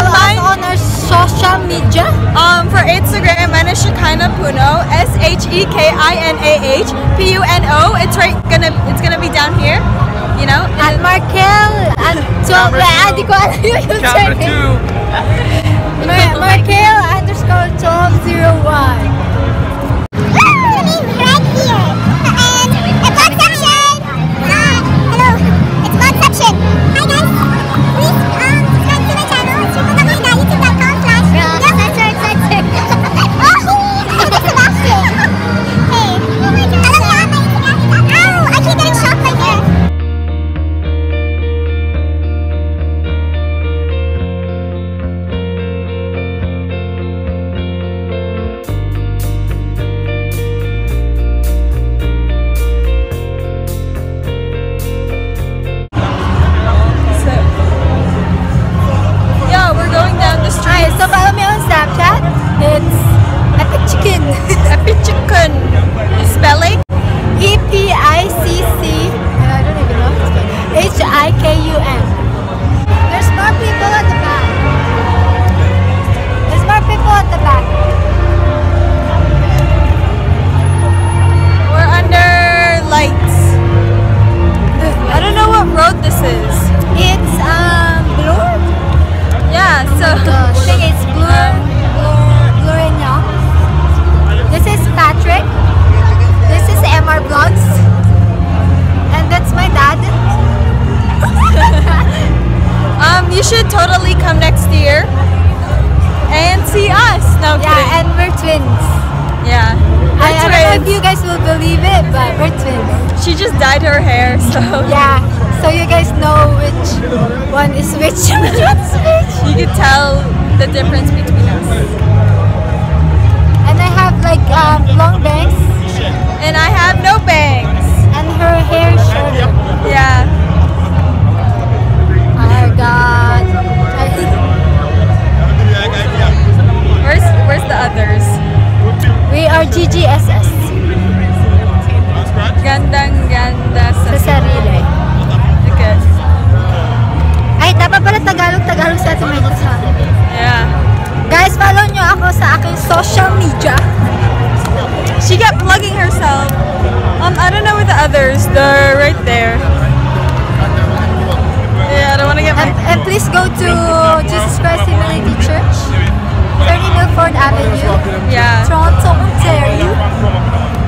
Follow mine, us on our social media. um, for Instagram, mine is Shekinah Puno. S H E K I N A H P U N O. It's right gonna. It's gonna be down here. You know. At And- Markel. At so, ah, di ko alam yung Camera username. two. Mar- Markel underscore 1201. Year and see us. No Yeah, kidding. and we're twins. yeah. I, I We're don't know if you guys will believe it, but we're twins. She just dyed her hair, so Yeah, so you guys know which one is which. which one's which? you can tell the difference between us. And I have like um, long bangs, And I have no bangs. and her hair is shorter. Yeah. Oh God. The others? we are GGSS Gandang ganda sa sa sarili. Okay. Ay, dapat pala Tagalog, Tagalog sa atin sa Yeah. Guys, follow nyo ako sa aking social media. She kept plugging herself. Um, I don't know where the others. They're right there. Yeah, I don't want to get my. And, and please go to Jesus Christ Humility Church, 30 Milford Avenue, Yeah. Toronto, Ontario.